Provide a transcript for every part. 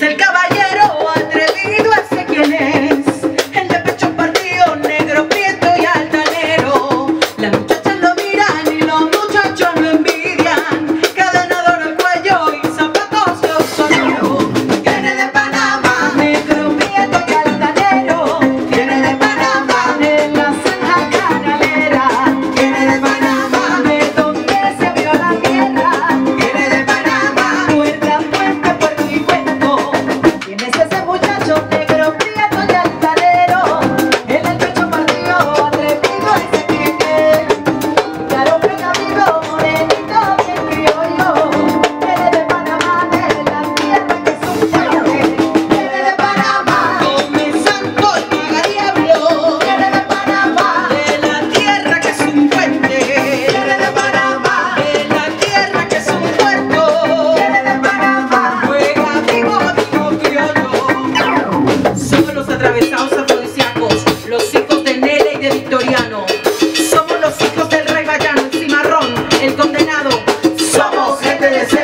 cerca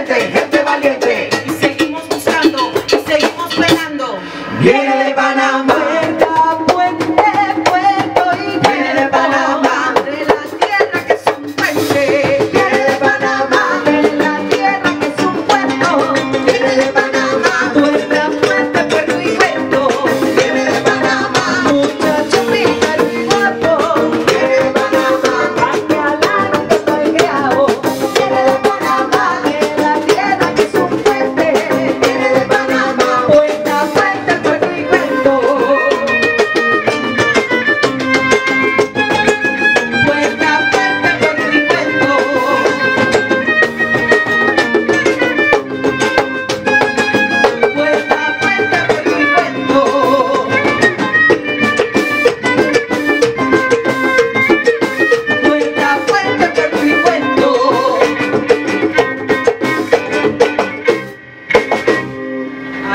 that they hit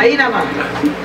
Marina, mano.